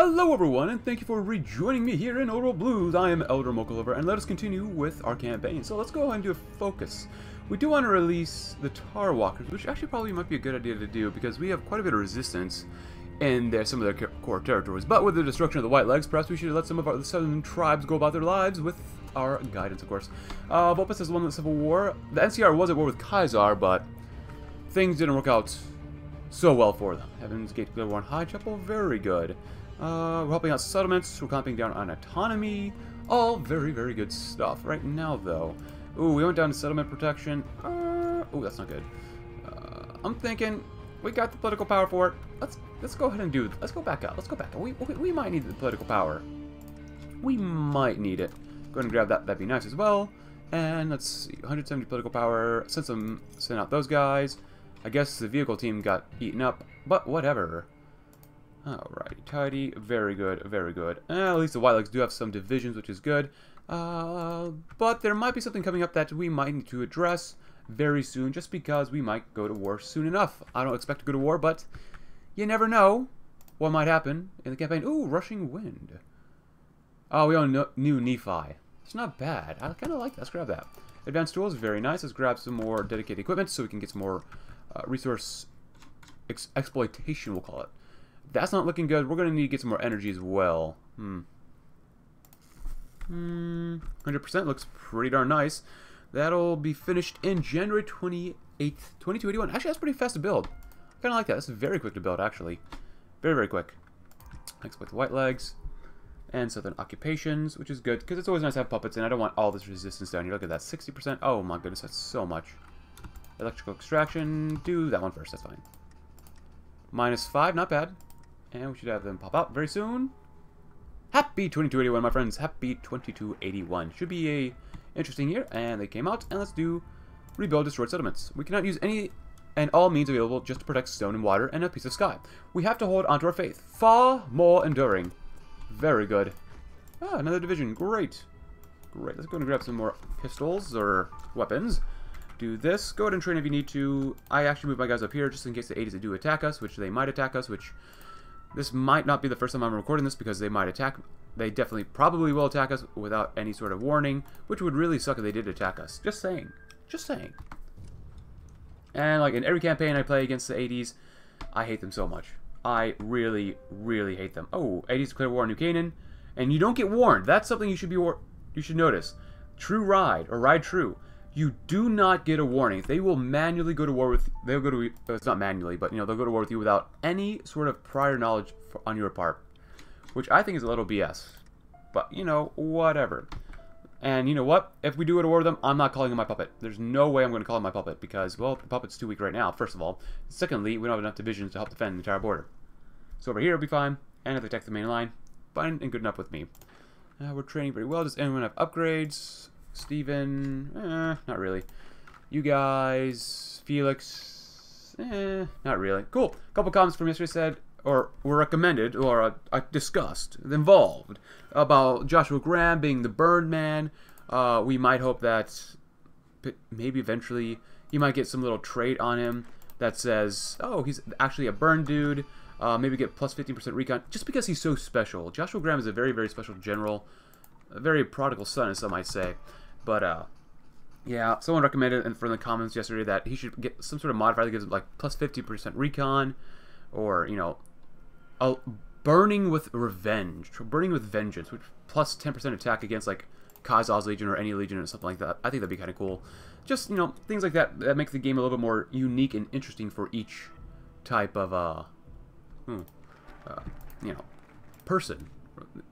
Hello everyone, and thank you for rejoining me here in Old World Blues. I am Elder Mochalover, and let us continue with our campaign. So let's go ahead and do a focus. We do want to release the Tar Walkers, which actually probably might be a good idea to do, because we have quite a bit of resistance in their, some of their core territories. But with the destruction of the White Legs, perhaps we should let some of our the southern tribes go about their lives with our guidance, of course. Uh, Vulpes has won the Civil War. The NCR was at war with Caesar, but things didn't work out so well for them. Heaven's Gate Clear War High Chapel, very good. Uh, we're helping out settlements, we're clamping down on autonomy. All very, very good stuff. Right now, though, ooh, we went down to settlement protection. Uh, ooh, that's not good. Uh, I'm thinking we got the political power for it. Let's let's go ahead and do. Let's go back up. Let's go back. We, we, we might need the political power. We might need it. Go ahead and grab that. That'd be nice as well. And let's see, 170 political power. Send some, send out those guys. I guess the vehicle team got eaten up, but whatever. Alrighty, tidy. Very good, very good. Eh, at least the White Legs do have some divisions, which is good. Uh, but there might be something coming up that we might need to address very soon, just because we might go to war soon enough. I don't expect to go to war, but you never know what might happen in the campaign. Ooh, Rushing Wind. Oh, we own new Nephi. It's not bad. I kind of like that. Let's grab that. Advanced tools, very nice. Let's grab some more dedicated equipment so we can get some more uh, resource ex exploitation, we'll call it. That's not looking good. We're going to need to get some more energy as well. Hmm. Hmm. 100% looks pretty darn nice. That'll be finished in January 28th, 2281. Actually, that's pretty fast to build. I kind of like that. That's very quick to build, actually. Very, very quick. Exploit the white legs. And southern occupations, which is good, because it's always nice to have puppets, and I don't want all this resistance down here. Look at that, 60%. Oh my goodness, that's so much. Electrical extraction, do that one first, that's fine. Minus 5, not bad. And we should have them pop out very soon. Happy 2281, my friends. Happy 2281. Should be a interesting year. And they came out. And let's do rebuild destroyed settlements. We cannot use any and all means available just to protect stone and water and a piece of sky. We have to hold onto our faith. Far more enduring. Very good. Ah, another division. Great. Great. Let's go and grab some more pistols or weapons. Do this. Go ahead and train if you need to. I actually move my guys up here just in case the 80s do attack us, which they might attack us, which this might not be the first time I'm recording this because they might attack. They definitely probably will attack us without any sort of warning, which would really suck if they did attack us. Just saying. Just saying. And like in every campaign I play against the 80s, I hate them so much. I really, really hate them. Oh, 80s declare war on New Canaan. And you don't get warned. That's something you should be you should notice. True Ride, or Ride True you do not get a warning. They will manually go to war with they'll go to it's not manually, but you know they'll go to war with you without any sort of prior knowledge on your part, which I think is a little BS. But you know whatever. And you know what? If we do go to war with them, I'm not calling him my puppet. There's no way I'm going to call him my puppet because well, the puppet's too weak right now. First of all, secondly, we don't have enough divisions to help defend the entire border. So over here it'll be fine, and if they attack the main line, fine and good enough with me. Uh, we're training very well. Does anyone have upgrades? Steven, eh, not really. You guys, Felix, eh, not really. Cool. A couple comments from yesterday said, or were recommended, or uh, discussed, involved, about Joshua Graham being the Burn Man. Uh, we might hope that maybe eventually he might get some little trait on him that says, oh, he's actually a burn dude. Uh, maybe get plus 15% recon, just because he's so special. Joshua Graham is a very, very special general. A very prodigal son, as some might say. But uh, yeah, someone recommended in from the comments yesterday that he should get some sort of modifier that gives him like plus 50% recon, or you know, a burning with revenge, burning with vengeance, which plus 10% attack against like Caesar's Legion or any Legion or something like that. I think that'd be kind of cool. Just you know, things like that that make the game a little bit more unique and interesting for each type of uh, hmm, uh you know, person,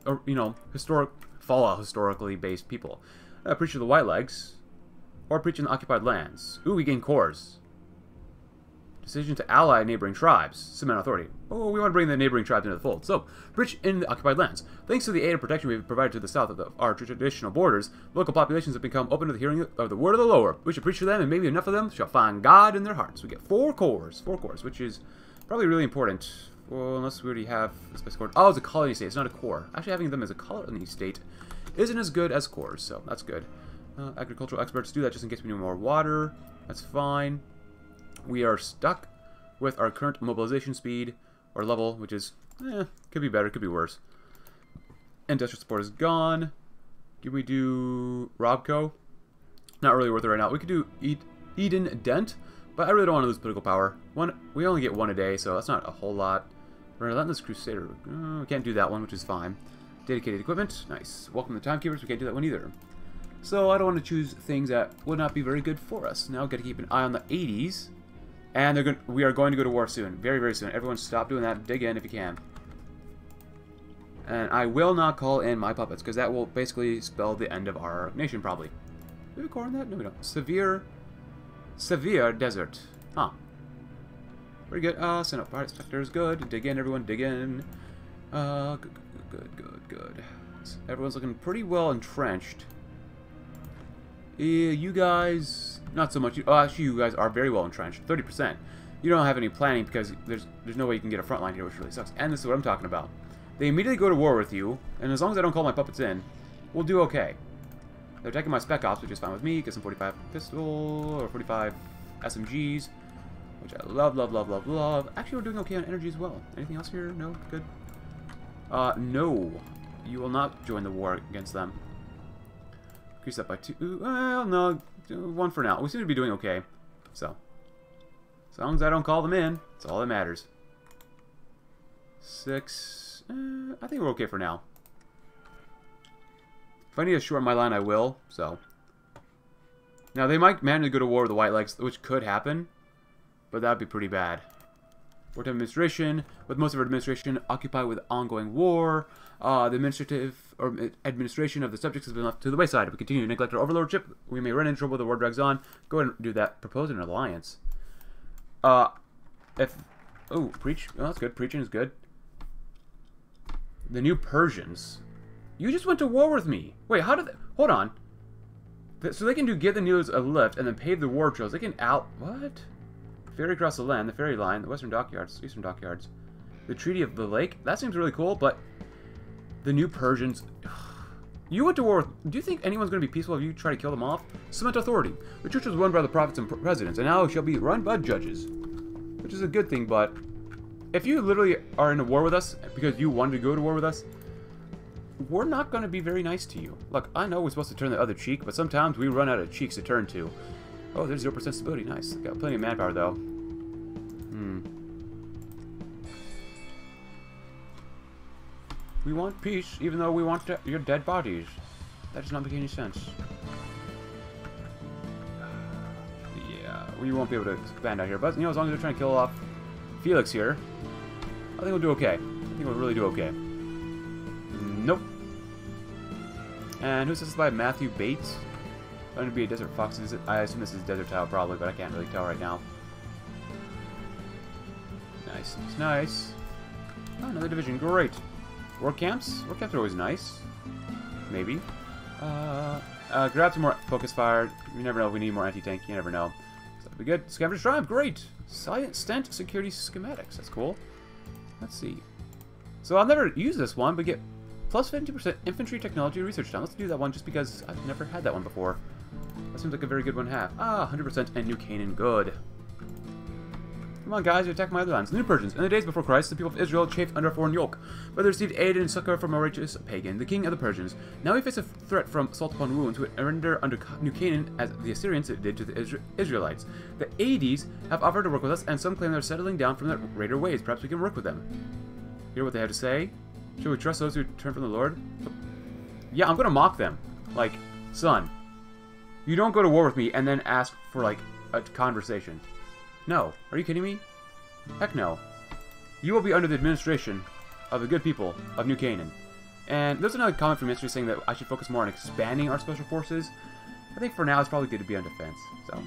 or you know, historic Fallout historically based people. Uh, preaching the White Legs, or preaching the occupied lands. Ooh, we gain cores. Decision to ally neighboring tribes. Cement authority. Oh, we want to bring the neighboring tribes into the fold. So, preach in the occupied lands. Thanks to the aid and protection we've provided to the south of the, our traditional borders, local populations have become open to the hearing of the word of the Lord. We should preach to them, and maybe enough of them shall find God in their hearts. We get four cores. Four cores, which is probably really important. Well, unless we already have a special core. Oh, it's a colony state. It's not a core. Actually, having them as a colony state isn't as good as cores, so that's good. Uh, agricultural experts do that just in case we need more water. That's fine. We are stuck with our current mobilization speed. or level, which is, eh, could be better, could be worse. Industrial support is gone. Can we do Robco? Not really worth it right now. We could do Eden Dent, but I really don't want to lose political power. One, we only get one a day, so that's not a whole lot. Relentless Crusader. Uh, we can't do that one, which is fine. Dedicated equipment. Nice. Welcome to Timekeepers. We can't do that one either. So I don't want to choose things that would not be very good for us. Now got to keep an eye on the 80s. And they're going we are going to go to war soon. Very, very soon. Everyone stop doing that. Dig in if you can. And I will not call in my puppets, because that will basically spell the end of our nation, probably. Do we call in that? No, we don't. Severe... Severe Desert. Huh. Pretty good. Uh, send up Pirate Spectre is good. Dig in, everyone. Dig in. Uh, good, good, good, good. Everyone's looking pretty well entrenched. Yeah, you guys, not so much. Oh, actually, you guys are very well entrenched. 30%. You don't have any planning because there's there's no way you can get a front line here, which really sucks. And this is what I'm talking about. They immediately go to war with you, and as long as I don't call my puppets in, we'll do okay. They're attacking my Spec Ops, which is fine with me. Get some 45 pistol or 45 SMGs, which I love, love, love, love, love. Actually, we're doing okay on energy as well. Anything else here? No? Good. Uh, no. You will not join the war against them. Increase that by two. Well, no. One for now. We seem to be doing okay. So. As long as I don't call them in, that's all that matters. Six. Eh, I think we're okay for now. If I need to shorten my line, I will. So. Now, they might manage to go to war with the White Legs, which could happen. But that would be pretty bad. Wartime administration, with most of our administration occupied with ongoing war. Uh, the administrative or administration of the subjects has been left to the wayside. If we continue to neglect our overlordship, we may run into trouble. The war drags on. Go ahead and do that. Propose an alliance. Uh, if oh, preach. Oh, that's good. Preaching is good. The new Persians. You just went to war with me. Wait, how did? They, hold on. So they can do give the news a lift and then pave the war trails. They can out what? Ferry across the land, the ferry line, the western dockyards, eastern dockyards. The Treaty of the Lake, that seems really cool, but the new Persians... You went to war with... Do you think anyone's going to be peaceful if you try to kill them off? Cement authority. The church was run by the prophets and presidents, and now it shall be run by judges. Which is a good thing, but... If you literally are in a war with us, because you wanted to go to war with us, we're not going to be very nice to you. Look, I know we're supposed to turn the other cheek, but sometimes we run out of cheeks to turn to. Oh, there's 0% stability. Nice. Got plenty of manpower, though. Hmm. We want peace, even though we want your dead bodies. That does not make any sense. Yeah, we won't be able to expand out here. But, you know, as long as they're trying to kill off Felix here, I think we'll do okay. I think we'll really do okay. Nope. And who's this by Matthew Bates? Going to be a Desert Fox. I assume this is Desert Tile probably, but I can't really tell right now. Nice, nice, nice. Oh, another division. Great. Work camps? Work camps are always nice. Maybe. Uh, uh, grab some more focus fire. You never know. We need more anti-tank. You never know. So that'd be good. Scavenger Triumph. Great. Silent Stent Security Schematics. That's cool. Let's see. So I'll never use this one, but get plus 50% infantry technology research time. Let's do that one just because I've never had that one before. That seems like a very good one have. Ah, 100% and New Canaan, good. Come on, guys, you attack my other lands. The new Persians. In the days before Christ, the people of Israel chafed under a foreign yoke, but they received aid and succor from a righteous pagan, the king of the Persians. Now we face a threat from salt upon wounds, who would render under New Canaan as the Assyrians did to the Israelites. The Ades have offered to work with us, and some claim they're settling down from their raider ways. Perhaps we can work with them. Hear what they have to say? Should we trust those who turn from the Lord? Yeah, I'm gonna mock them. Like, son, you don't go to war with me and then ask for, like, a conversation. No. Are you kidding me? Heck no. You will be under the administration of the good people of New Canaan. And there's another comment from history saying that I should focus more on expanding our special forces. I think for now it's probably good to be on defense, so.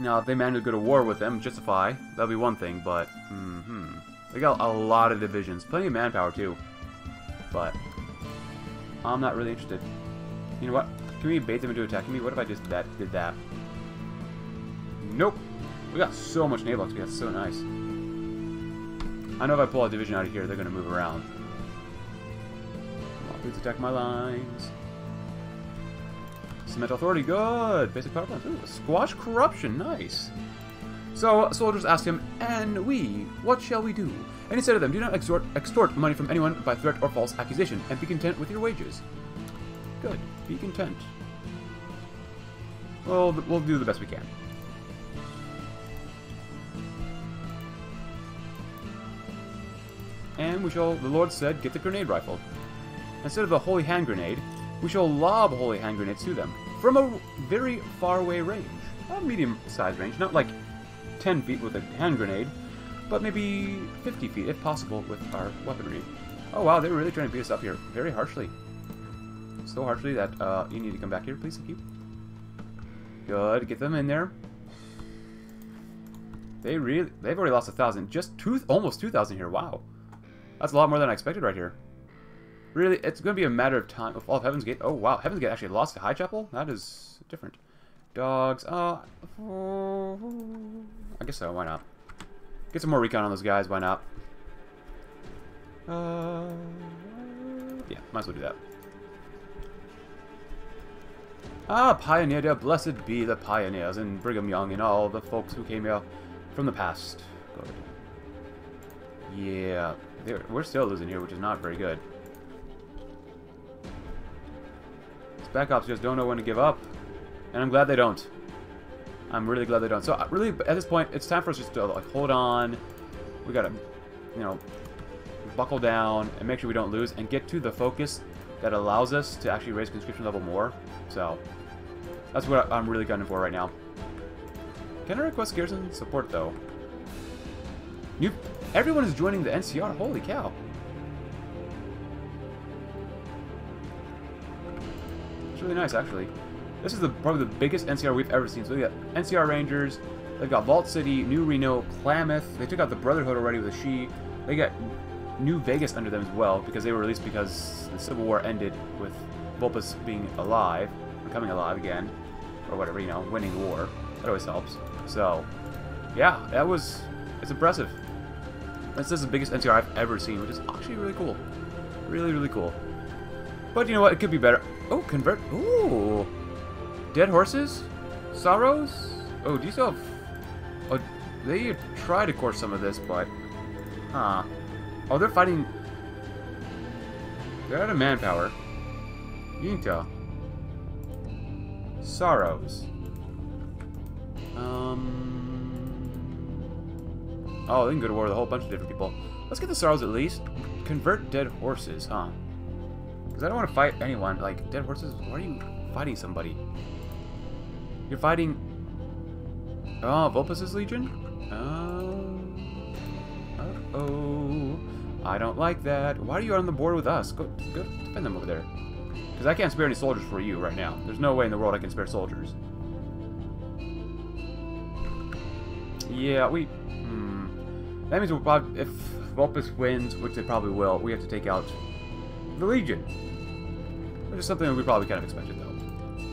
Now, if they manage to go to war with them, justify, that'll be one thing, but, mm-hmm. They got a lot of divisions. Plenty of manpower, too. But, I'm not really interested. You know what? Can we bait them into attacking me? What if I just that did that? Nope. We got so much naval XP. That's so nice. I know if I pull a division out of here, they're going to move around. On, please attack my lines. Cement Authority, good! Basic power plants. Ooh, squash corruption, nice. So soldiers asked him, And we, what shall we do? And he said to them, Do not extort, extort money from anyone by threat or false accusation, and be content with your wages. Good. Be content. Well, we'll do the best we can. And we shall, the Lord said, get the grenade rifle. Instead of a holy hand grenade, we shall lob holy hand grenades to them from a very far away range. A medium sized range, not like 10 feet with a hand grenade, but maybe 50 feet if possible with our weaponry. Oh wow, they were really trying to beat us up here very harshly. So harshly that uh, you need to come back here, please. Thank you. Good, get them in there. They really, they've already lost a thousand. Just two, almost 2,000 here. Wow. That's a lot more than I expected right here. Really, it's going to be a matter of time. Of all of Heaven's Gate. Oh, wow. Heaven's Gate actually lost to High Chapel? That is different. Dogs. Uh, I guess so. Why not? Get some more recon on those guys. Why not? Uh, yeah, might as well do that. Ah, Pioneer, dear, blessed be the pioneers and Brigham Young and all the folks who came here from the past. Good. Yeah, we're still losing here, which is not very good. These backups just don't know when to give up, and I'm glad they don't. I'm really glad they don't. So uh, really, at this point, it's time for us just to like hold on. We gotta, you know, buckle down and make sure we don't lose, and get to the focus that allows us to actually raise conscription level more. So that's what I'm really gunning for right now. Can I request garrison support though? You, everyone is joining the NCR. Holy cow! It's really nice, actually. This is the probably the biggest NCR we've ever seen. So we got NCR Rangers, they've got Vault City, New Reno, Klamath. They took out the Brotherhood already with a Shi. They got New Vegas under them as well because they were released because the Civil War ended with Vulpes being alive, becoming alive again, or whatever, you know, winning the war. That always helps. So, yeah, that was, it's impressive. This is the biggest NCR I've ever seen, which is actually really cool. Really, really cool. But you know what? It could be better. Oh, convert. Ooh. Dead horses? Sorrows? Oh, do you still have... Oh, they try to course some of this, but... Huh. Oh, they're fighting... They're out of manpower. You can tell. Sorrows. Um... Oh, they can go to war with a whole bunch of different people. Let's get the Sorrows at least. Convert dead horses, huh? Because I don't want to fight anyone. Like, dead horses? Why are you fighting somebody? You're fighting... Oh, Vulpes' Legion? Oh... Uh-oh... I don't like that. Why are you on the board with us? Go, go defend them over there. Because I can't spare any soldiers for you right now. There's no way in the world I can spare soldiers. Yeah, we... Hmm. That means we'll probably... If Vulpes wins, which they probably will, we have to take out the Legion. Which is something we probably kind of expected, though.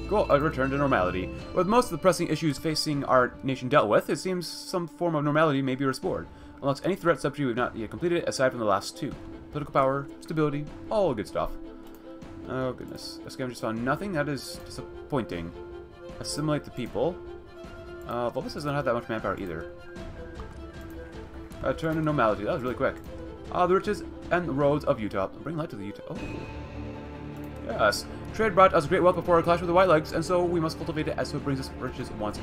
Cool, a return to normality. With most of the pressing issues facing our nation dealt with, it seems some form of normality may be restored. Unlocks any threat subject we've not yet completed, aside from the last two. Political power, stability, all good stuff. Oh, goodness. Game just found nothing. That is disappointing. Assimilate the people. Uh, Vulpes does not have that much manpower either. Return to normality. That was really quick. Ah, uh, the riches and roads of Utah. Bring light to the Utah. Oh. Yes. Trade brought us great wealth before our clash with the White Legs, and so we must cultivate it as so it brings us riches once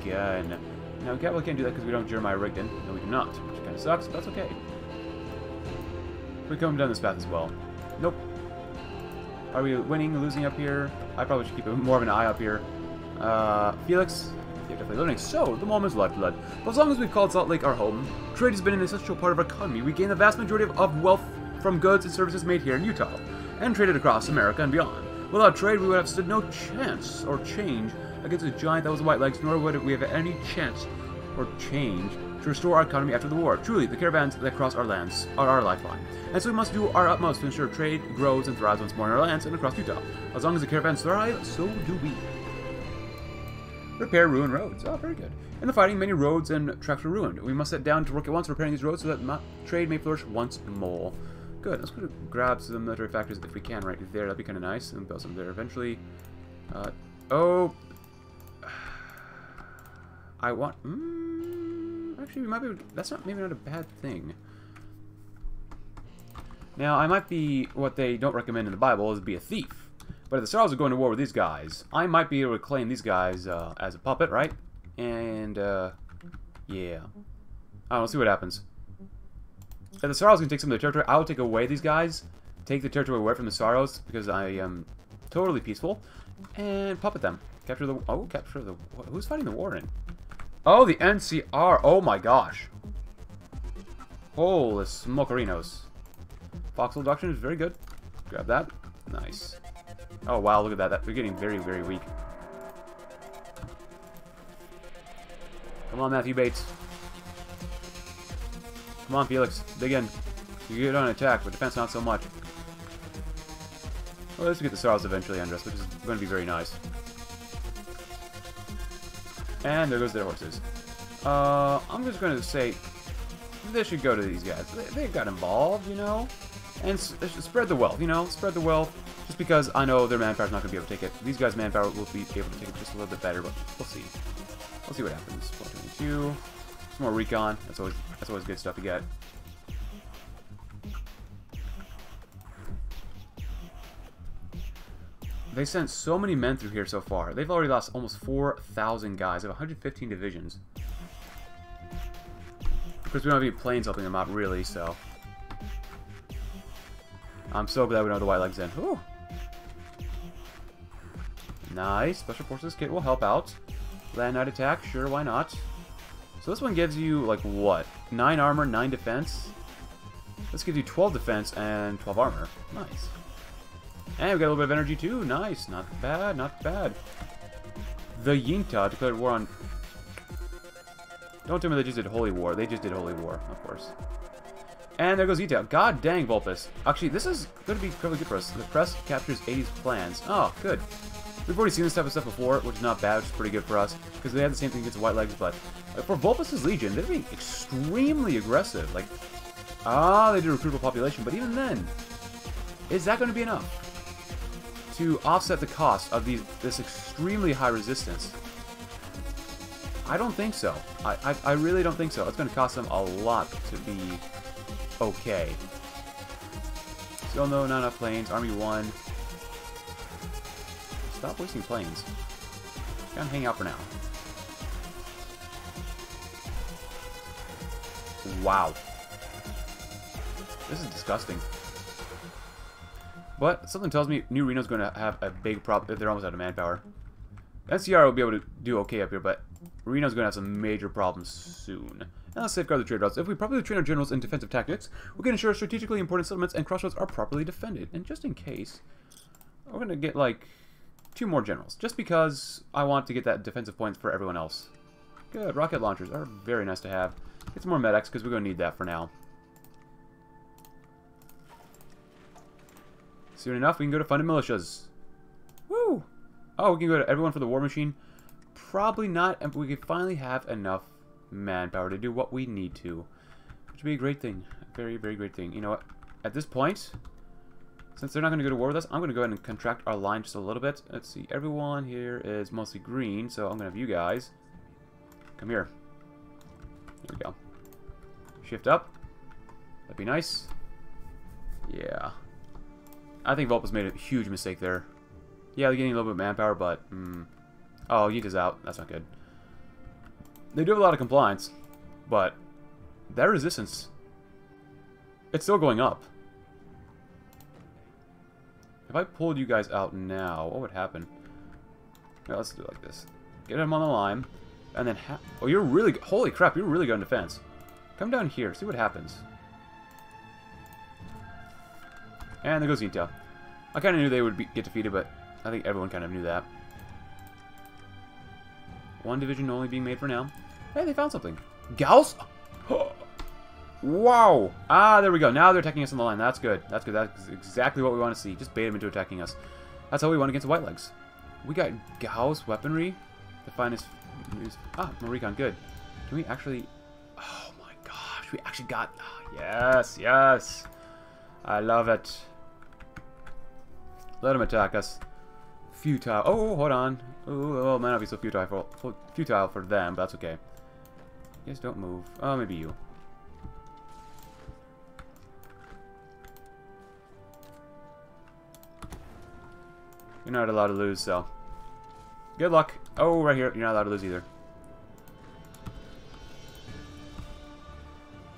again. Now, Cat, we can't do that because we don't have Jeremiah Rigdon. No, we do not, which kind of sucks, but that's okay. We come down this path as well. Nope. Are we winning, losing up here? I probably should keep more of an eye up here. Uh, Felix, you're definitely learning. So, the moment's lifeblood. But as long as we've called Salt Lake our home, trade has been an essential part of our economy. We gain the vast majority of wealth from goods and services made here in Utah, and traded across America and beyond. Without trade, we would have stood no chance or change against a giant that was white legs, nor would we have any chance or change to restore our economy after the war. Truly, the caravans that cross our lands are our lifeline, and so we must do our utmost to ensure trade grows and thrives once more in our lands and across Utah. As long as the caravans thrive, so do we. Repair ruined roads. Oh, very good. In the fighting, many roads and tracks were ruined. We must set down to work at once repairing these roads so that trade may flourish once more. Good. Let's go to grab some military factories if we can right there. That'd be kind of nice. And build some there eventually. Uh, oh. I want... Mm, Actually, we might be, that's not maybe not a bad thing. Now, I might be, what they don't recommend in the Bible is be a thief. But if the Stars are going to war with these guys, I might be able to claim these guys uh, as a puppet, right? And, uh, yeah. I don't know, see what happens. If the Sorrows can take some of the territory, I will take away these guys, take the territory away from the Sorrows, because I am totally peaceful, and puppet them. Capture the, oh, capture the, who's fighting the Warren? Oh, the NCR, oh my gosh. Holy smokerinos. Foxhole Doctrine is very good. Grab that. Nice. Oh wow, look at that. that. We're getting very, very weak. Come on, Matthew Bates. Come on, Felix. Dig in. You get on attack, but defense not so much. Well, let's get the Sorrows eventually under us, which is going to be very nice. And there goes their horses. Uh, I'm just going to say, this should go to these guys. They, they got involved, you know? And spread the wealth, you know? Spread the wealth. Just because I know their manpower's not going to be able to take it. These guys' manpower will be able to take it just a little bit better, but we'll see. We'll see what happens. 422. Some more recon. That's always that's always good stuff to get. They sent so many men through here so far. They've already lost almost 4,000 guys. They have 115 divisions. Of course, we don't have any planes helping them out, really, so... I'm so glad we have the white legs in. Ooh. Nice. Special Forces kit will help out. Land Knight attack, sure, why not? So this one gives you, like, what? 9 armor, 9 defense? This gives you 12 defense and 12 armor. Nice. And we got a little bit of energy too. Nice. Not bad, not bad. The Yinta declared war on... Don't tell me they just did Holy War. They just did Holy War, of course. And there goes Yinta. God dang, Vulpes. Actually, this is going to be probably good for us. The press captures 80's plans. Oh, good. We've already seen this type of stuff before, which is not bad, which is pretty good for us, because they had the same thing against White Legs, but uh, for Vulpes' Legion, they're being extremely aggressive. Like, ah, they did recruitable population, but even then, is that going to be enough to offset the cost of these this extremely high resistance? I don't think so. I, I, I really don't think so. It's going to cost them a lot to be okay. Still no, not enough planes. Army 1. Stop wasting planes. Gonna hang out for now. Wow. This is disgusting. But something tells me New Reno's going to have a big problem. They're almost out of manpower. NCR will be able to do okay up here, but Reno's going to have some major problems soon. Now let's safeguard the trade routes. If we properly train our generals in defensive tactics, we can ensure strategically important settlements and crossroads are properly defended. And just in case, we're going to get like two more generals, just because I want to get that defensive points for everyone else. Good, rocket launchers are very nice to have. Get some more medics, because we're going to need that for now. Soon enough, we can go to funded militias. Woo! Oh, we can go to everyone for the war machine. Probably not, and we could finally have enough manpower to do what we need to. Which would be a great thing. A very, very great thing. You know what? At this point, since they're not going to go to war with us, I'm going to go ahead and contract our line just a little bit. Let's see. Everyone here is mostly green, so I'm going to have you guys. Come here. Here we go. Shift up. That'd be nice. Yeah. I think Vulpes made a huge mistake there. Yeah, they're getting a little bit of manpower, but... Mm, oh, Yita's out. That's not good. They do have a lot of compliance, but their resistance... It's still going up. If I pulled you guys out now, what would happen? Yeah, let's do it like this. Get him on the line, and then Oh, you're really... Holy crap, you're really good in defense. Come down here, see what happens. And there goes Intel. I kind of knew they would be, get defeated, but I think everyone kind of knew that. One division only being made for now. Hey, they found something. Gauss? Wow! Ah, there we go. Now they're attacking us on the line. That's good. That's good. That's exactly what we want to see. Just bait them into attacking us. That's how we want against the White Legs. We got Gauss weaponry. The finest... Ah, Maricon. Good. Can we actually... Oh my gosh. We actually got... Oh, yes, yes. I love it. Let them attack us. Futile. Oh, oh hold on. Oh, well, it might not be so futile for, futile for them, but that's okay. Yes, don't move. Oh, maybe you. You're not allowed to lose, so... Good luck. Oh, right here. You're not allowed to lose either.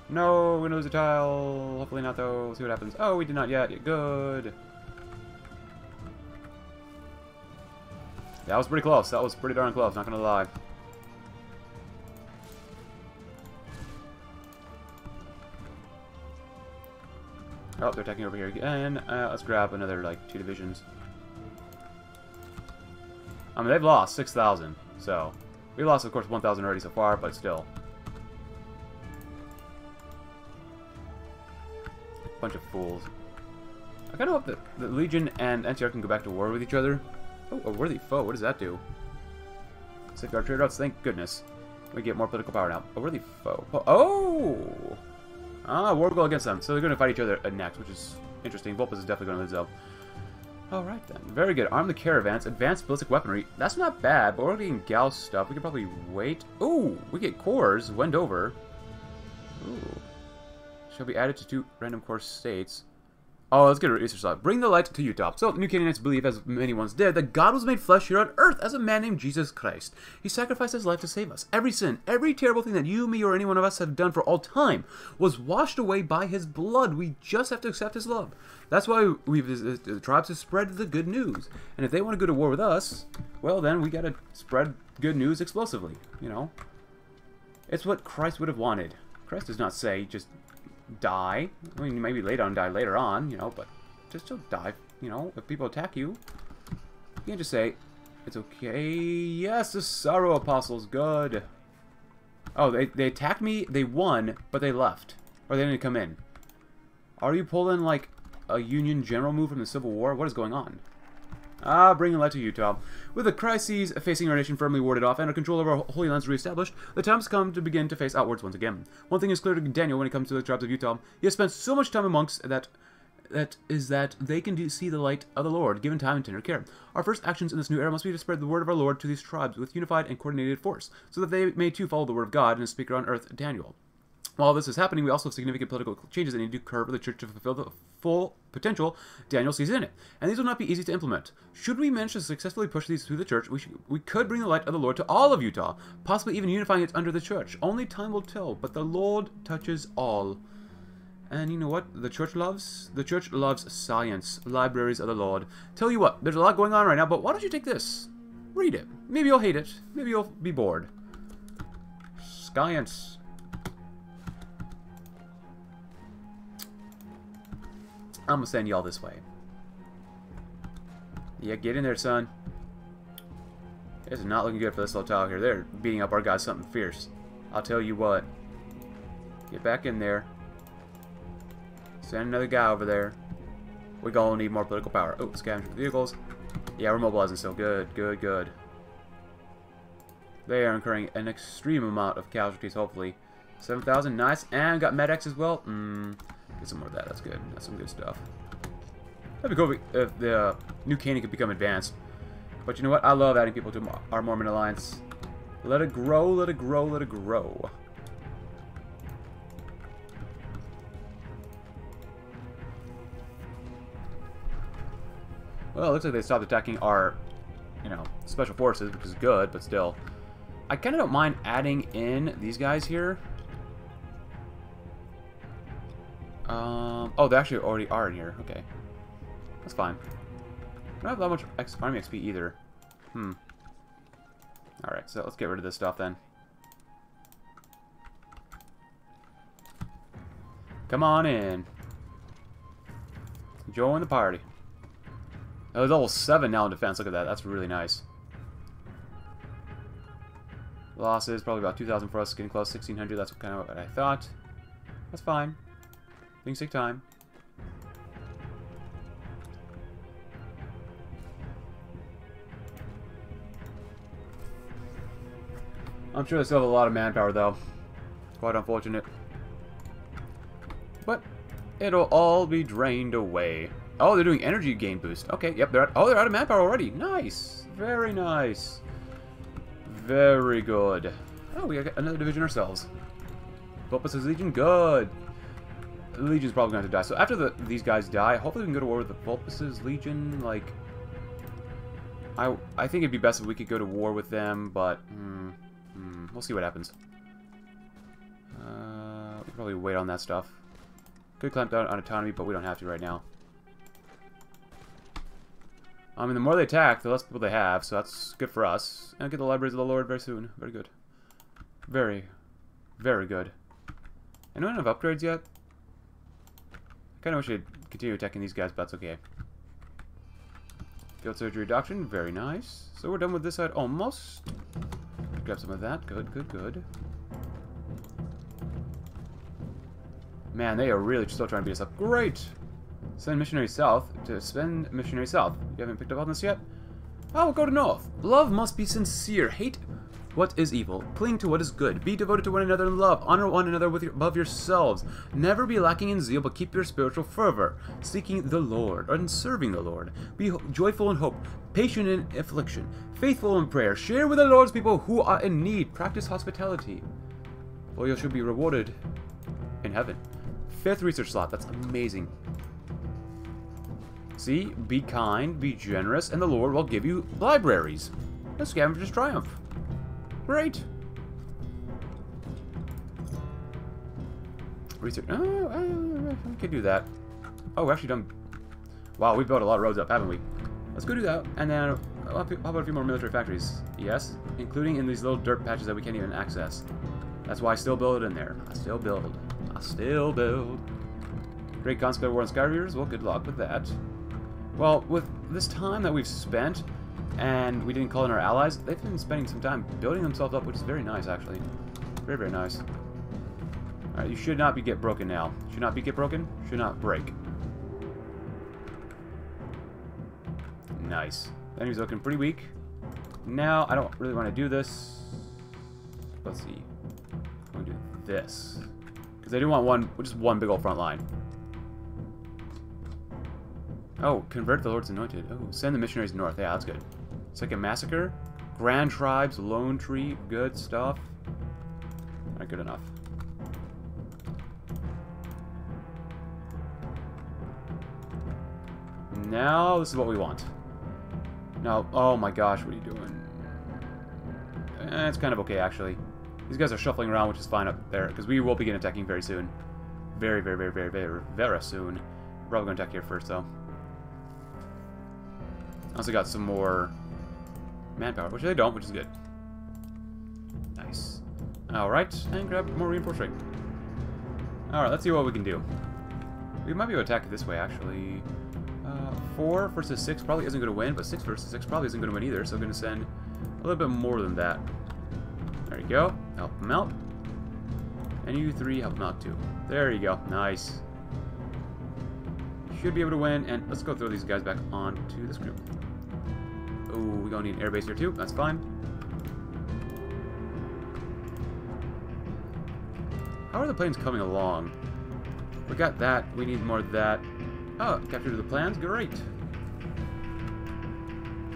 No, we're gonna lose a tile. Hopefully not, though. See what happens. Oh, we did not yet. Good. That was pretty close. That was pretty darn close, not gonna lie. Oh, they're attacking over here again. Uh, let's grab another, like, two divisions. I mean, they've lost 6,000, so... We lost, of course, 1,000 already so far, but still. Bunch of fools. I kind of hope that the Legion and NCR can go back to war with each other. Oh, a worthy foe. What does that do? Safeguard trade routes. Thank goodness. We get more political power now. A worthy foe. Oh! Ah, war goal against them. So they're going to fight each other next, which is interesting. Vulpes is definitely going to lose, though. Alright then. Very good. Arm the caravans. Advanced ballistic weaponry. That's not bad, but we're getting Gauss stuff. We could probably wait. Ooh! We get cores. Wendover. Ooh. Shall be added to two random core states. Oh, let's get a research slot. Bring the light to Utah. So, New Canaanites believe, as many once did, that God was made flesh here on earth as a man named Jesus Christ. He sacrificed his life to save us. Every sin, every terrible thing that you, me, or any one of us have done for all time was washed away by his blood. We just have to accept his love. That's why we've the tribes have spread the good news. And if they want to go to war with us, well, then we got to spread good news explosively. You know, it's what Christ would have wanted. Christ does not say just die. I mean, maybe lay on die later on, you know, but just still die. You know, if people attack you, you can't just say, it's okay. Yes, the Sorrow Apostles, good. Oh, they, they attacked me, they won, but they left. Or they didn't come in. Are you pulling, like, a Union general move from the Civil War? What is going on? Ah, bringing light to Utah. With the crises facing our nation firmly warded off and our control over our holy lands reestablished, the time has come to begin to face outwards once again. One thing is clear to Daniel when it comes to the tribes of Utah. He has spent so much time amongst that that is that they can see the light of the Lord, given time and tender care. Our first actions in this new era must be to spread the word of our Lord to these tribes with unified and coordinated force, so that they may too follow the word of God and his speaker on earth, Daniel. While this is happening, we also have significant political changes that need to occur for the church to fulfill the full potential Daniel sees in it, and these will not be easy to implement. Should we manage to successfully push these through the church, we, should, we could bring the light of the Lord to all of Utah, possibly even unifying it under the church. Only time will tell, but the Lord touches all. And you know what the church loves? The church loves science, libraries of the Lord. Tell you what, there's a lot going on right now, but why don't you take this? Read it. Maybe you'll hate it. Maybe you'll be bored. Science. I'm gonna send y'all this way. Yeah, get in there, son. This is not looking good for this little tower here. They're beating up our guys something fierce. I'll tell you what. Get back in there. Send another guy over there. We're gonna need more political power. Oh, scavenger vehicles. Yeah, we're mobilizing still. Good, good, good. They are incurring an extreme amount of casualties, hopefully. 7,000, nice. And got medics as well. Mmm. Get some more of that. That's good. That's some good stuff. That'd be cool if the uh, new Canaan could become advanced. But you know what? I love adding people to our Mormon Alliance. Let it grow, let it grow, let it grow. Well, it looks like they stopped attacking our, you know, special forces, which is good, but still. I kind of don't mind adding in these guys here. Um, oh, they actually already are in here. Okay. That's fine. I don't have that much X army XP either. Hmm. Alright, so let's get rid of this stuff then. Come on in. Join the party. Oh, level 7 now in defense. Look at that. That's really nice. Losses, probably about 2,000 for us. Getting close, 1,600. That's kind of what I thought. That's fine. Things take time. I'm sure they still have a lot of manpower, though. Quite unfortunate. But it'll all be drained away. Oh, they're doing energy gain boost. Okay, yep, they're oh, they're out of manpower already. Nice. Very nice. Very good. Oh, we got another division ourselves. Vulpes' Legion, good. The Legion's probably going to die. So after the, these guys die, hopefully we can go to war with the Vulpes' Legion. Like, I I think it'd be best if we could go to war with them, but hmm, hmm, we'll see what happens. Uh, we probably wait on that stuff. Could clamp down on autonomy, but we don't have to right now. I mean, the more they attack, the less people they have, so that's good for us. And get the Libraries of the Lord very soon. Very good. Very, very good. Anyone have upgrades yet? I kind of wish I'd continue attacking these guys, but that's okay. Field Surgery Doctrine, very nice. So we're done with this side almost. Grab some of that. Good, good, good. Man, they are really still trying to beat us up. Great! Send missionary south to spend missionary south. You haven't picked up on this yet? I will go to north. Love must be sincere. Hate what is evil. Cling to what is good. Be devoted to one another in love. Honor one another your, above yourselves. Never be lacking in zeal, but keep your spiritual fervor, seeking the Lord and serving the Lord. Be joyful in hope, patient in affliction, faithful in prayer. Share with the Lord's people who are in need. Practice hospitality, for you shall be rewarded in heaven. Fifth research slot. That's amazing. See? Be kind, be generous, and the Lord will give you libraries. The Scavenger's Triumph. Great. Research. Oh, oh, we could do that. Oh, we actually done. Wow, we've built a lot of roads up, haven't we? Let's go do that. And then, uh, how about a few more military factories? Yes, including in these little dirt patches that we can't even access. That's why I still build in there. I still build. I still build. Great Conquest War on Skyreavers? Well, good luck with that. Well, with this time that we've spent, and we didn't call in our allies, they've been spending some time building themselves up, which is very nice, actually. Very, very nice. Alright, you should not be get broken now. Should not be get broken, should not break. Nice. Enemy's looking pretty weak. Now, I don't really want to do this. Let's see. I'm going to do this. Because I do want one, just one big old front line. Oh, convert the Lord's Anointed. Oh, send the missionaries north. Yeah, that's good. Second Massacre. Grand Tribes, Lone Tree, good stuff. Not good enough. Now, this is what we want. Now, oh my gosh, what are you doing? Eh, it's kind of okay, actually. These guys are shuffling around, which is fine up there, because we will begin attacking very soon. Very, very, very, very, very, very soon. Probably going to attack here first, though. Also got some more manpower, which they don't, which is good. Nice. Alright, and grab more reinforced. Alright, let's see what we can do. We might be able to attack it this way, actually. Uh, 4 versus 6 probably isn't going to win, but 6 versus 6 probably isn't going to win either, so I'm going to send a little bit more than that. There you go. Help them out. And you three help them out too. There you go. Nice. Should be able to win, and let's go throw these guys back onto this group. Oh, we gonna need an airbase here too. That's fine. How are the planes coming along? We got that. We need more of that. Oh, capture the plans. Great.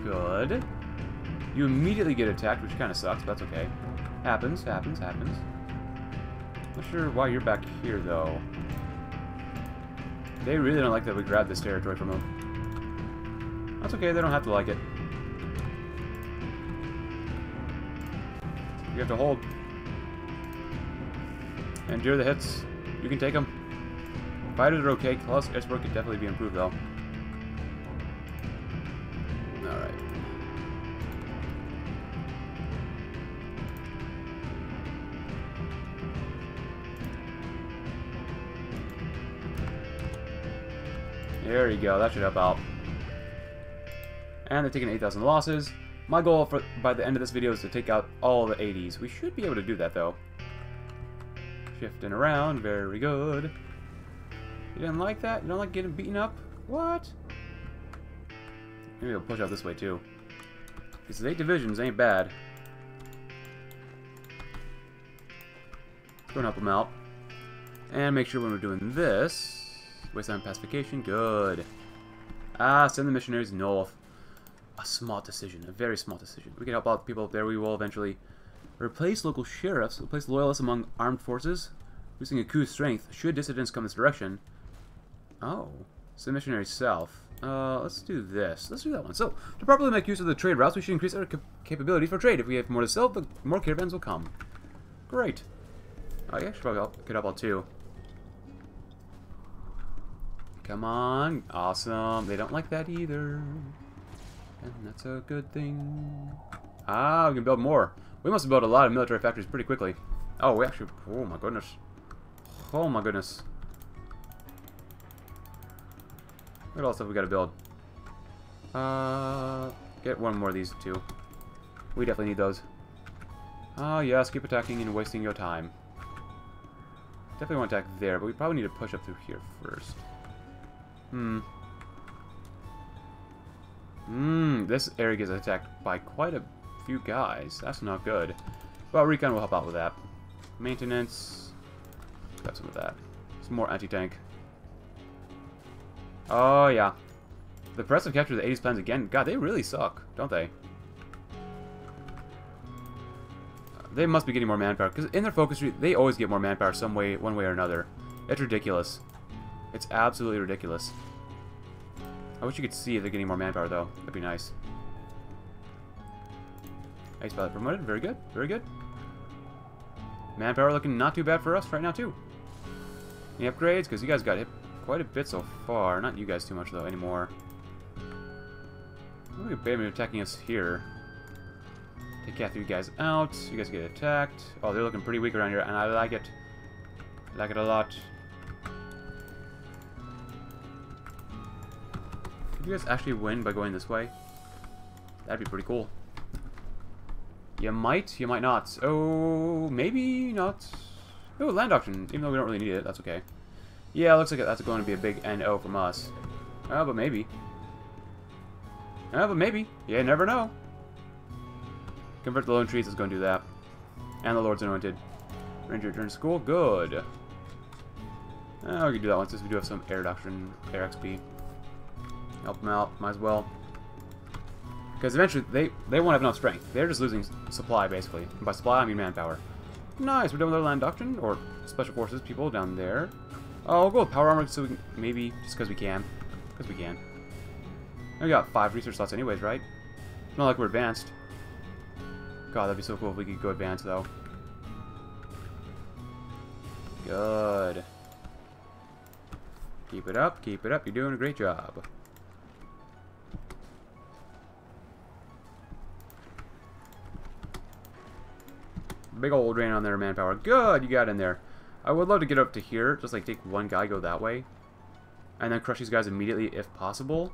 Good. You immediately get attacked, which kind of sucks, but that's okay. Happens, happens, happens. Not sure why you're back here, though. They really don't like that we grabbed this territory from them. That's okay, they don't have to like it. You have to hold. And endure the hits. You can take them. Fighters are okay. close air support could definitely be improved, though. Alright. There you go. That should help out. And they're taking 8,000 losses. My goal for by the end of this video is to take out all the 80s. We should be able to do that, though. Shifting around. Very good. You didn't like that? You don't like getting beaten up? What? Maybe we'll push out this way, too. Because 8 divisions ain't bad. Go and help them out. And make sure when we're doing this... Wasteland pacification. Good. Ah, send the missionaries north a small decision, a very small decision. We can help out people up there. We will eventually. Replace local sheriffs. Replace loyalists among armed forces. Boosting a coup strength. Should dissidents come this direction. Oh. Send missionary south. Uh, let's do this. Let's do that one. So, to properly make use of the trade routes, we should increase our cap capability for trade. If we have more to sell, the more caravans will come. Great. Oh, yeah, should probably help, could help out too. Come on. Awesome. They don't like that either. And that's a good thing. Ah, we can build more. We must built a lot of military factories pretty quickly. Oh, we actually... Oh, my goodness. Oh, my goodness. What else have we gotta build. Uh, get one more of these, too. We definitely need those. Ah, yes, keep attacking and wasting your time. Definitely want to attack there, but we probably need to push up through here first. Hmm. Hmm, this area gets attacked by quite a few guys. That's not good. Well, recon will help out with that. Maintenance. Got some of that. Some more anti-tank. Oh, yeah. The Progressive capture the 80s plans again. God, they really suck, don't they? They must be getting more manpower, because in their focus tree, they always get more manpower some way, one way or another. It's ridiculous. It's absolutely ridiculous. I wish you could see if they're getting more manpower, though. That'd be nice. Ice pilot promoted. Very good. Very good. Manpower looking not too bad for us right now, too. Any upgrades? Because you guys got hit quite a bit so far. Not you guys too much, though, anymore. Look at Batman attacking us here. Take half you guys out. You guys get attacked. Oh, they're looking pretty weak around here, and I like it. I like it a lot. Could you guys actually win by going this way? That'd be pretty cool. You might, you might not. Oh, maybe not. Oh, land auction. Even though we don't really need it, that's okay. Yeah, looks like that's going to be a big NO from us. Oh, but maybe. Oh, but maybe. Yeah, never know. Convert the lone trees is going to do that. And the Lord's Anointed. Ranger return to school. Good. Oh, we can do that once since we do have some air doctrine, air XP. Help them out, might as well. Because eventually, they, they won't have enough strength. They're just losing supply, basically. And by supply, I mean manpower. Nice, we're done with our land doctrine, or special forces people down there. Oh, we'll go with power armor so we can, maybe, just because we can. Because we can. we got five research slots anyways, right? Not like we're advanced. God, that'd be so cool if we could go advanced, though. Good. Keep it up, keep it up. You're doing a great job. Big old drain on their manpower. Good, you got in there. I would love to get up to here. Just like take one guy, go that way. And then crush these guys immediately if possible.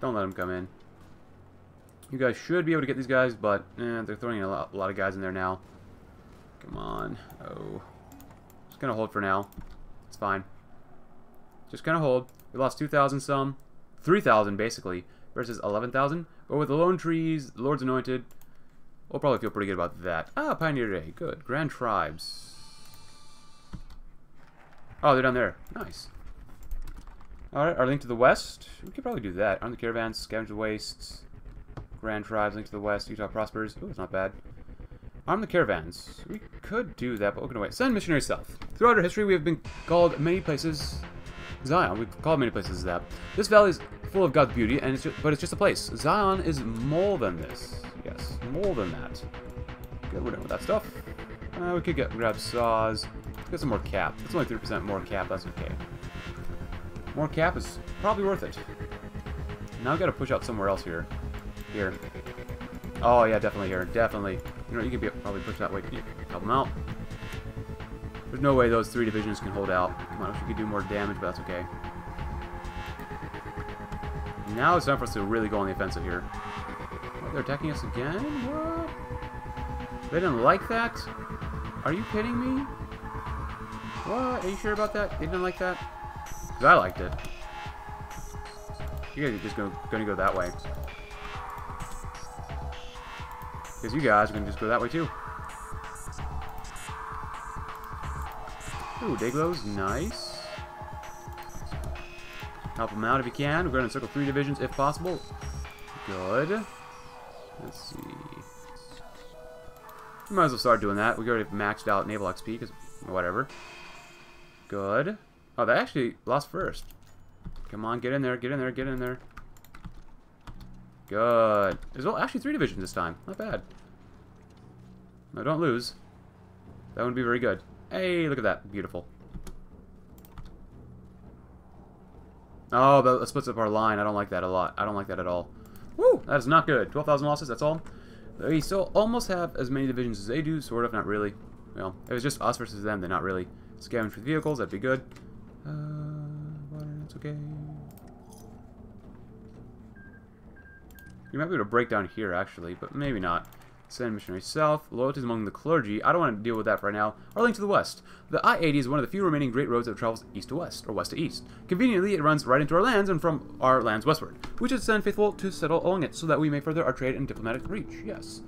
Don't let them come in. You guys should be able to get these guys, but eh, they're throwing a lot, a lot of guys in there now. Come on. Oh. Just gonna hold for now. It's fine. Just gonna hold. We lost 2,000 some. 3,000 basically versus 11,000. But with the lone trees, the Lord's Anointed, we'll probably feel pretty good about that. Ah, Pioneer Day. Good. Grand Tribes. Oh, they're down there. Nice. Alright, our link to the west. We could probably do that. Arm the caravans, scavenge the wastes. Grand Tribes, link to the west, Utah prospers. Ooh, it's not bad. Arm the caravans. We could do that, but we're going to wait. Send missionary south. Throughout our history, we have been called many places Zion. We've called many places that. This valley is full of God's beauty, and it's just, but it's just a place. Zion is more than this. Yes, more than that. Good, we're done with that stuff. Uh, we could get grab saws. Get some more cap. It's only 3% more cap. That's okay. More cap is probably worth it. Now we got to push out somewhere else here. Here. Oh yeah, definitely here. Definitely. You know, you can be probably push that way. Help them out. There's no way those three divisions can hold out. Come on, I wish we could do more damage, but that's okay. Now it's time for us to really go on the offensive here. What, they're attacking us again? What? They didn't like that? Are you kidding me? What? Are you sure about that? They didn't like that? Because I liked it. You guys are just gonna, gonna go that way. Because you guys are gonna just go that way too. Ooh, Dayglows, nice. Help them out if you can. We're going to circle three divisions if possible. Good. Let's see. We might as well start doing that. We already maxed out naval XP, because whatever. Good. Oh, they actually lost first. Come on, get in there, get in there, get in there. Good. There's well, actually three divisions this time. Not bad. No, don't lose. That wouldn't be very good. Hey, look at that. Beautiful. Oh, that splits up our line. I don't like that a lot. I don't like that at all. Woo! That is not good. 12,000 losses, that's all. We still almost have as many divisions as they do, sort of, not really. Well, if it was just us versus them, they're not really. Scavenge for the vehicles, that'd be good. Uh, water, that's okay. You might be able to break down here, actually, but maybe not. Send missionary south. Loyalties among the clergy. I don't want to deal with that right now. Our link to the west. The I-80 is one of the few remaining great roads that travels east to west, or west to east. Conveniently, it runs right into our lands and from our lands westward. We should send faithful to settle along it, so that we may further our trade and diplomatic reach. Yes.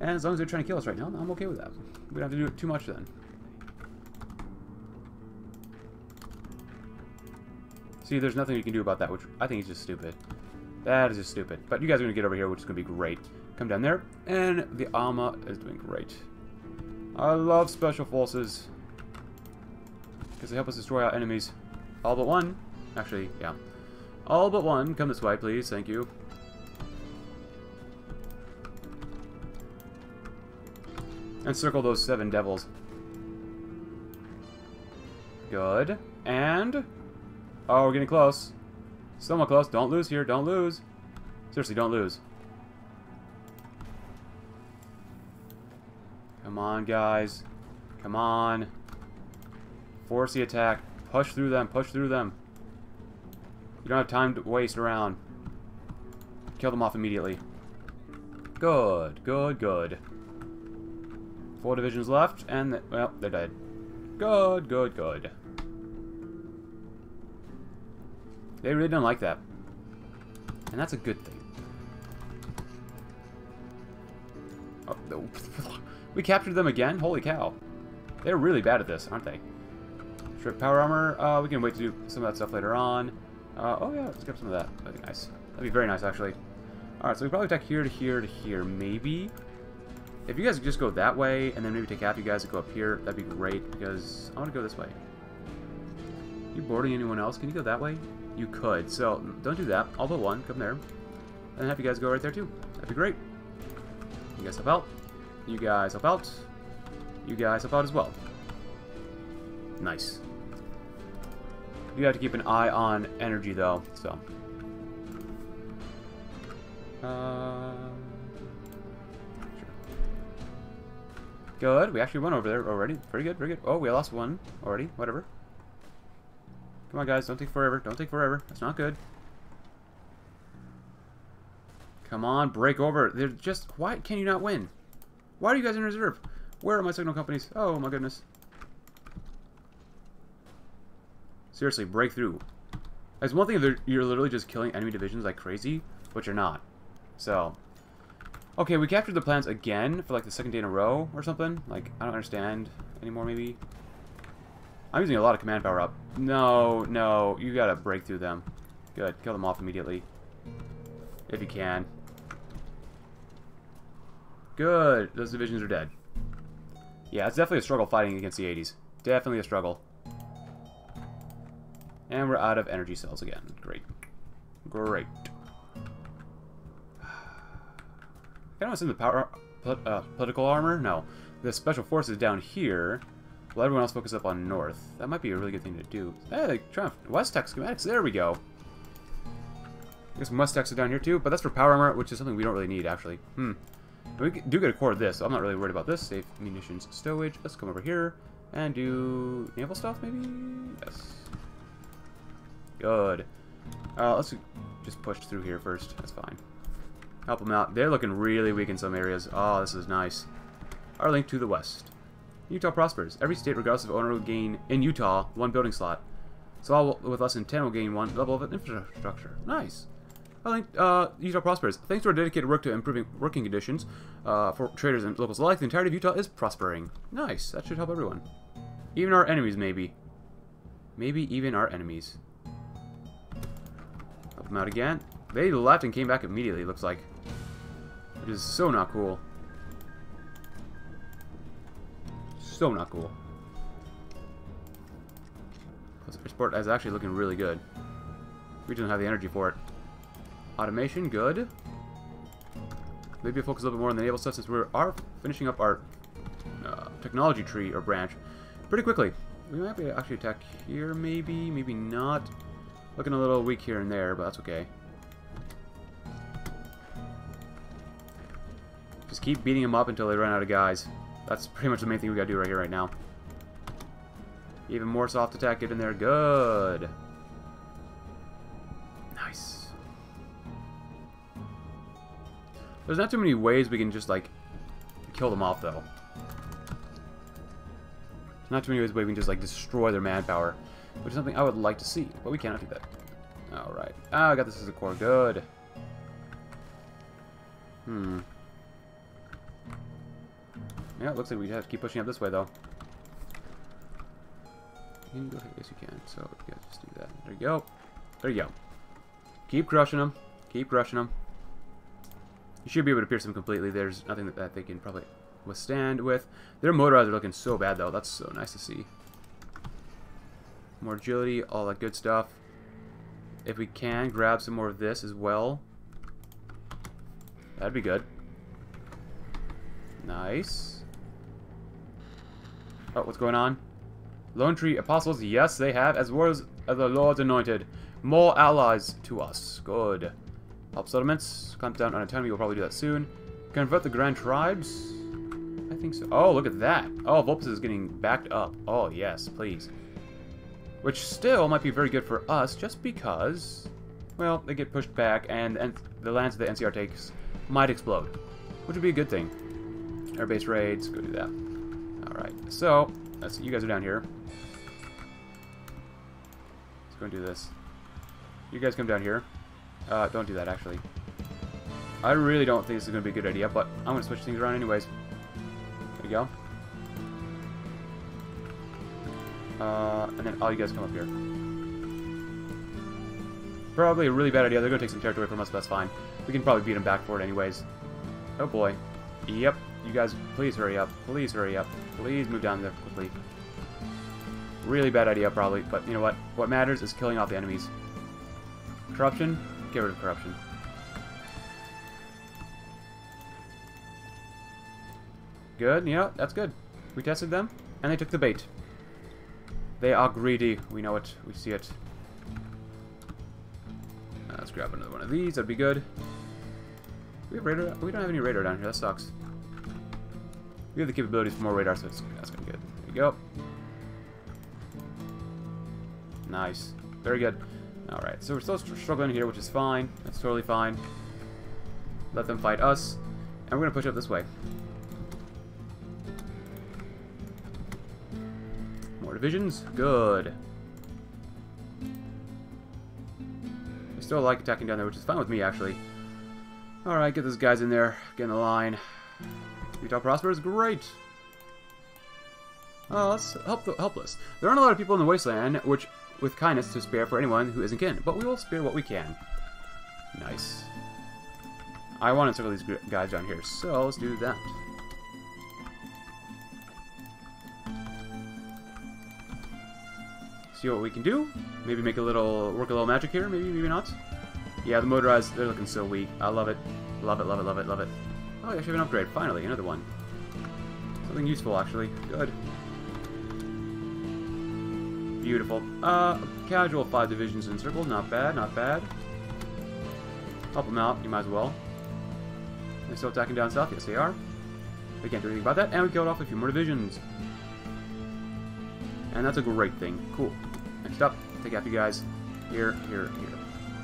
And as long as they're trying to kill us right now, I'm okay with that. We don't have to do it too much then. See, there's nothing you can do about that, which I think is just stupid. That is just stupid. But you guys are going to get over here, which is going to be great. Come down there, and the Alma is doing great. I love special forces. Because they help us destroy our enemies. All but one. Actually, yeah. All but one. Come this way, please. Thank you. And circle those seven devils. Good. And... Oh, we're getting close. Somewhat close. Don't lose here. Don't lose. Seriously, don't lose. Come on, guys. Come on. Force the attack. Push through them. Push through them. You don't have time to waste around. Kill them off immediately. Good. Good, good. Four divisions left, and, well, they're dead. Good, good, good. They really don't like that. And that's a good thing. Oh, no. we captured them again? Holy cow. They're really bad at this, aren't they? Strip power armor. Uh, we can wait to do some of that stuff later on. Uh, oh yeah, let's get some of that. That'd be nice. That'd be very nice, actually. Alright, so we probably attack here to here to here, maybe. If you guys just go that way, and then maybe take half you guys and go up here, that'd be great, because I want to go this way. You boarding anyone else? Can you go that way? You could, so don't do that. All but one, come there. And have you guys go right there too. That'd be great. You guys help out. You guys help out. You guys help out as well. Nice. You have to keep an eye on energy though, so. Uh, sure. Good. We actually went over there already. Very good, very good. Oh, we lost one already. Whatever. Come on, guys. Don't take forever. Don't take forever. That's not good. Come on, break over. They're just... Why can you not win? Why are you guys in reserve? Where are my signal companies? Oh, my goodness. Seriously, breakthrough. It's one thing if you're literally just killing enemy divisions like crazy, but you're not. So... Okay, we captured the plants again for like the second day in a row or something. Like, I don't understand anymore, maybe. I'm using a lot of command power up. No, no, you gotta break through them. Good, kill them off immediately. If you can. Good, those divisions are dead. Yeah, it's definitely a struggle fighting against the 80s. Definitely a struggle. And we're out of energy cells again. Great. Great. I don't send the power, uh, political armor? No. The special forces down here. Well, everyone else focus up on north. That might be a really good thing to do. Hey, Trump. West Tek schematics. There we go. I guess West Tek's down here too, but that's for power armor, which is something we don't really need, actually. Hmm. We do get a core of this, so I'm not really worried about this. Safe munitions stowage. Let's come over here and do naval stuff, maybe? Yes. Good. Uh, let's just push through here first. That's fine. Help them out. They're looking really weak in some areas. Oh, this is nice. Our link to the west. Utah prospers. Every state, regardless of owner, will gain, in Utah, one building slot. So all with less than 10 will gain one level of infrastructure. Nice. I think uh, Utah prospers. Thanks to our dedicated work to improving working conditions uh, for traders and locals alike, the entirety of Utah is prospering. Nice. That should help everyone. Even our enemies, maybe. Maybe even our enemies. Help them out again. They left and came back immediately, looks like. Which is so not cool. So not cool. Sport is actually looking really good. We don't have the energy for it. Automation, good. Maybe focus a little bit more on the naval stuff since we are finishing up our uh, technology tree or branch pretty quickly. We might be actually attack here, maybe, maybe not. Looking a little weak here and there, but that's okay. Just keep beating them up until they run out of guys. That's pretty much the main thing we gotta do right here, right now. Even more soft attack, get in there. Good. There's not too many ways we can just, like, kill them off, though. Not too many ways we can just, like, destroy their manpower. Which is something I would like to see, but we cannot do that. Alright. Ah, I got this as a core. Good. Hmm. Yeah, it looks like we have to keep pushing up this way, though. You can go ahead. Yes, you can. So, yeah, just do that. There you go. There you go. Keep crushing them. Keep crushing them. You should be able to pierce them completely. There's nothing that, that they can probably withstand with. Their motorized are looking so bad, though. That's so nice to see. More agility, all that good stuff. If we can, grab some more of this as well. That'd be good. Nice. Oh, what's going on? Lone Tree Apostles, yes, they have, as well as the Lord's Anointed. More allies to us. Good. Help settlements. Clamp down on autonomy. We'll probably do that soon. Convert the Grand Tribes. I think so. Oh, look at that. Oh, Vulpes is getting backed up. Oh, yes, please. Which still might be very good for us, just because... Well, they get pushed back, and, and the lands that the NCR takes might explode. Which would be a good thing. Airbase raids, go do that. Alright, so, let's, you guys are down here. Let's go and do this. You guys come down here. Uh, don't do that, actually. I really don't think this is going to be a good idea, but I'm going to switch things around anyways. There you go. Uh, and then all you guys come up here. Probably a really bad idea. They're going to take some territory from us, but that's fine. We can probably beat them back for it anyways. Oh boy. Yep. You guys, please hurry up. Please hurry up. Please move down there quickly. Really bad idea, probably. But you know what? What matters is killing off the enemies. Corruption? Get rid of corruption. Good, yeah, that's good. We tested them, and they took the bait. They are greedy. We know it. We see it. Uh, let's grab another one of these. That'd be good. We have radar. We don't have any radar down here. That sucks. We have the capabilities for more radar, so that's gonna be good. There you go. Nice. Very good. Alright, so we're still struggling here, which is fine. That's totally fine. Let them fight us. And we're gonna push up this way. More divisions? Good. I still like attacking down there, which is fine with me, actually. Alright, get those guys in there. Get in the line. Utah Prosper is great. Uh, oh, that's help helpless. There aren't a lot of people in the Wasteland, which with kindness to spare for anyone who isn't kin, but we will spare what we can. Nice. I want to circle these guys down here, so let's do that. See what we can do. Maybe make a little, work a little magic here, maybe, maybe not. Yeah, the motorized, they're looking so weak. I love it. Love it, love it, love it, love it. Oh, I actually have an upgrade. Finally, another one. Something useful, actually. Good. Beautiful. Uh, casual five divisions encircled. Not bad, not bad. Help them out. You might as well. They're still attacking down south. Yes, they are. We can't do anything about that. And we killed off a few more divisions. And that's a great thing. Cool. Next up, take out you guys. Here, here, here.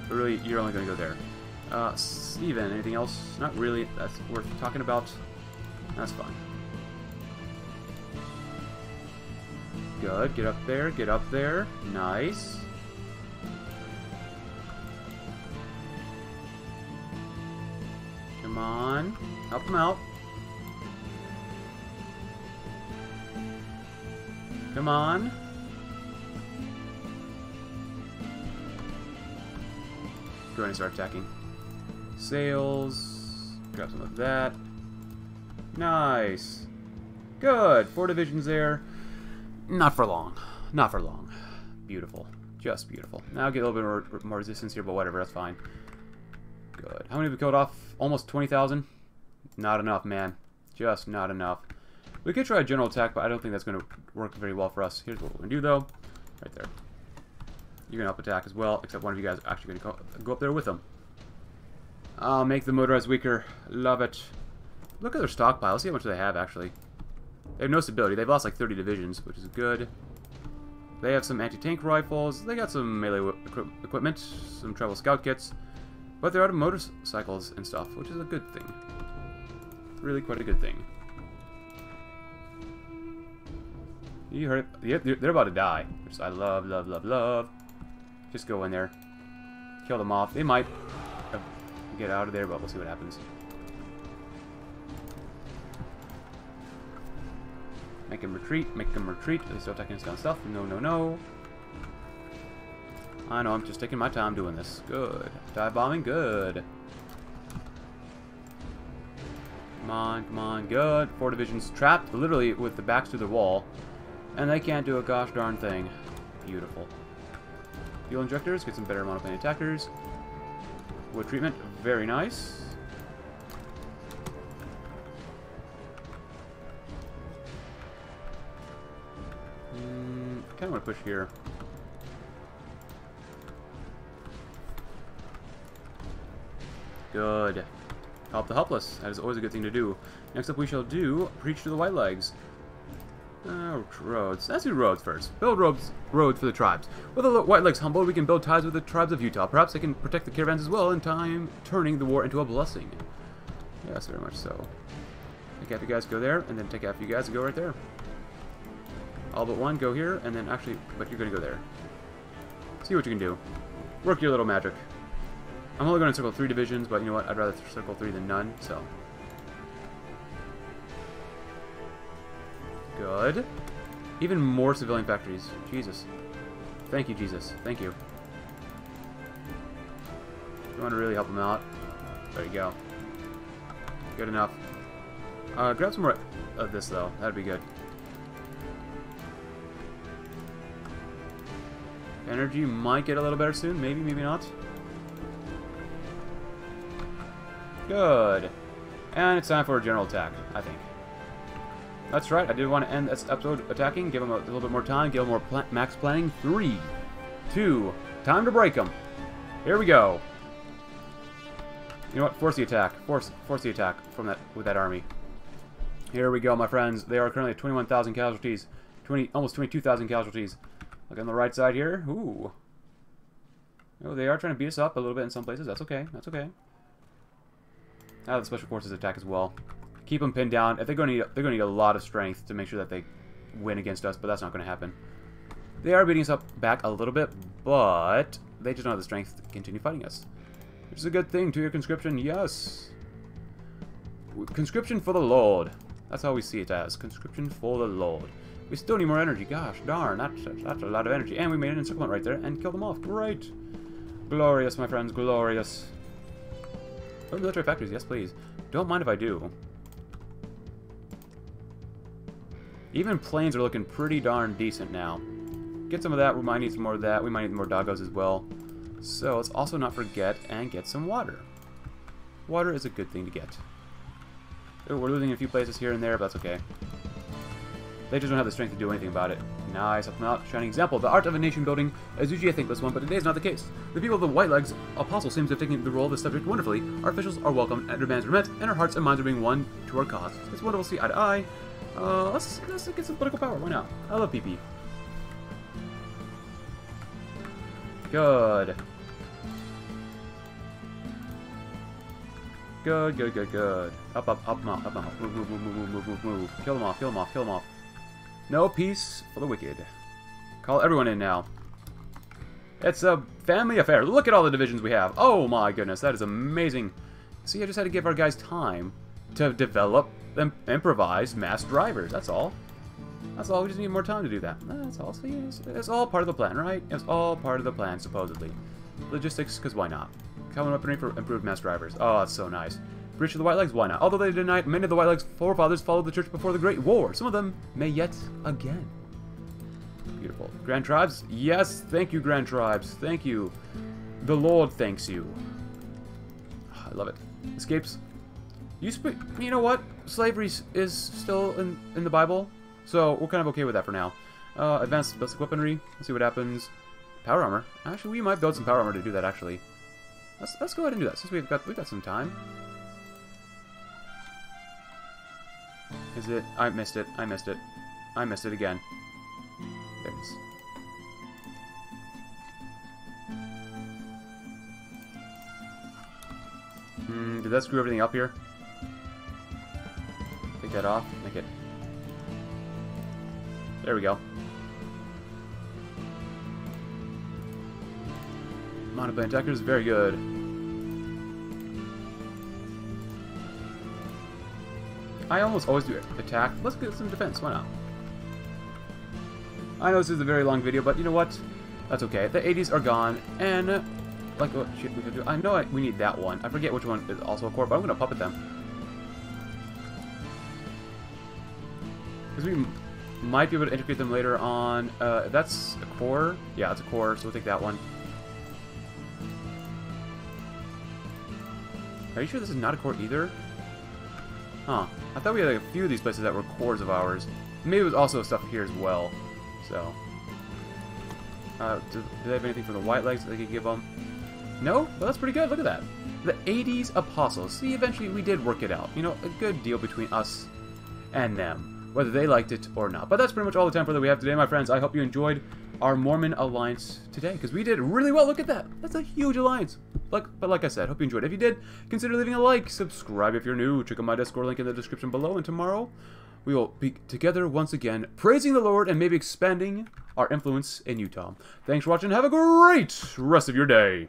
But really, you're only going to go there. Uh, Steven, anything else? Not really. That's worth talking about. That's fine. Good. Get up there. Get up there. Nice. Come on. Help him out. Come on. Go ahead and start attacking. Sales. Grab some of that. Nice. Good. Four divisions there. Not for long. Not for long. Beautiful. Just beautiful. Now get a little bit more, more resistance here, but whatever. That's fine. Good. How many have we killed off? Almost 20,000? Not enough, man. Just not enough. We could try a general attack, but I don't think that's going to work very well for us. Here's what we're going to do, though. Right there. You're going to up attack as well, except one of you guys are actually going to go up there with them. I'll make the motorized weaker. Love it. Look at their stockpile. Let's see how much they have, actually. They have no stability. They've lost like 30 divisions, which is good. They have some anti-tank rifles. They got some melee equipment, some travel scout kits. But they're out of motorcycles and stuff, which is a good thing. Really quite a good thing. You heard it. They're about to die. Which I love, love, love, love. Just go in there. Kill them off. They might uh, get out of there, but we'll see what happens. Make him retreat, make him retreat. They still attacking this kind of stuff. No, no, no. I know, I'm just taking my time doing this. Good. Dive bombing, good. Come on, come on, good. Four divisions trapped, literally with the backs to the wall. And they can't do a gosh darn thing. Beautiful. Fuel injectors, get some better monoplane attackers. Wood treatment, very nice. Kind of want to push here. Good. Help the helpless. That is always a good thing to do. Next up we shall do Preach to the White Legs. Uh, roads. Let's do roads first. Build roads, roads for the tribes. With the White Legs humbled, we can build ties with the tribes of Utah. Perhaps they can protect the caravans as well, in time turning the war into a blessing. Yes, very much so. Take half you guys go there, and then take half you guys and go right there. All but one go here, and then actually, but you're going to go there. See what you can do. Work your little magic. I'm only going to circle three divisions, but you know what? I'd rather circle three than none, so... Good. Even more civilian factories. Jesus. Thank you, Jesus. Thank you. You want to really help them out? There you go. Good enough. Uh, grab some more of this, though. That'd be good. Energy might get a little better soon. Maybe, maybe not. Good. And it's time for a general attack, I think. That's right, I did want to end this episode attacking, give him a little bit more time, give him more pl max planning. Three, two, time to break him. Here we go. You know what? Force the attack. Force, force the attack from that with that army. Here we go, my friends. They are currently at 21,000 casualties, 20, almost 22,000 casualties. Look on the right side here. Ooh. Oh, they are trying to beat us up a little bit in some places. That's okay. That's okay. Now the special forces attack as well keep them pinned down. If they're going to need, they're going to need a lot of strength to make sure that they win against us, but that's not going to happen. They are beating us up back a little bit, but they just don't have the strength to continue fighting us. Which is a good thing to your conscription, yes. Conscription for the Lord. That's how we see it as. Conscription for the Lord. We still need more energy. Gosh, darn. That's, that's a lot of energy. And we made an encirclement right there and killed them off. Great. Glorious, my friends. Glorious. Oh, military factories. Yes, please. Don't mind if I do. Even planes are looking pretty darn decent now. Get some of that, we might need some more of that, we might need more doggos as well. So let's also not forget and get some water. Water is a good thing to get. Oh, we're losing a few places here and there, but that's okay. They just don't have the strength to do anything about it. Nice, help them out. Shining example. The art of a nation building is usually a thankless one, but today is not the case. The people of the White Legs Apostle seems to have taken the role of the subject wonderfully. Our officials are welcome, and demands are met, and our hearts and minds are being won to our cause. It's wonderful to see eye to eye. Uh, let's, let's get some political power. Why not? I love PP. Good. Good, good, good, good. Up, up, up, up, up, up. Move, move, move, move, move, move, move. Kill them off, kill them off, kill them off. No peace for the wicked. Call everyone in now. It's a family affair. Look at all the divisions we have. Oh my goodness, that is amazing. See, I just had to give our guys time to develop and improvise mass drivers. That's all. That's all. We just need more time to do that. That's all. See, it's, it's all part of the plan, right? It's all part of the plan, supposedly. Logistics, because why not? Coming up and for improved mass drivers. Oh, that's so nice. Bridge of the White Legs? Why not? Although they denied many of the White Legs' forefathers followed the church before the Great War. Some of them may yet again. Beautiful. Grand Tribes? Yes, thank you, Grand Tribes. Thank you. The Lord thanks you. I love it. Escapes. You, speak. you know what? Slavery is still in, in the Bible, so we're kind of okay with that for now. Uh, advanced basic weaponry. Let's see what happens. Power armor. Actually, we might build some power armor to do that, actually. Let's, let's go ahead and do that, since we've got, we've got some time. Is it? I missed it. I missed it. I missed it again. There it is. Hmm, did that screw everything up here? Take that off. Make it... There we go. Monoplane attackers, very good. I almost always do attack. Let's get some defense, why not? I know this is a very long video, but you know what? That's okay. The 80s are gone, and like what shit we could do. I know I, we need that one. I forget which one is also a core, but I'm gonna puppet them. Because we might be able to integrate them later on. Uh, that's a core. Yeah, it's a core, so we'll take that one. Are you sure this is not a core either? Huh. I thought we had like, a few of these places that were cores of ours. Maybe it was also stuff here as well. So. Uh, do, do they have anything for the white legs that they could give them? No? Well, that's pretty good. Look at that. The 80s Apostles. See, eventually we did work it out. You know, a good deal between us and them. Whether they liked it or not. But that's pretty much all the time for that we have today, my friends. I hope you enjoyed our Mormon Alliance today. Because we did really well. Look at that. That's a huge alliance. Like, but like I said, hope you enjoyed. If you did, consider leaving a like, subscribe if you're new, check out my Discord link in the description below, and tomorrow we will be together once again, praising the Lord and maybe expanding our influence in Utah. Thanks for watching. Have a great rest of your day.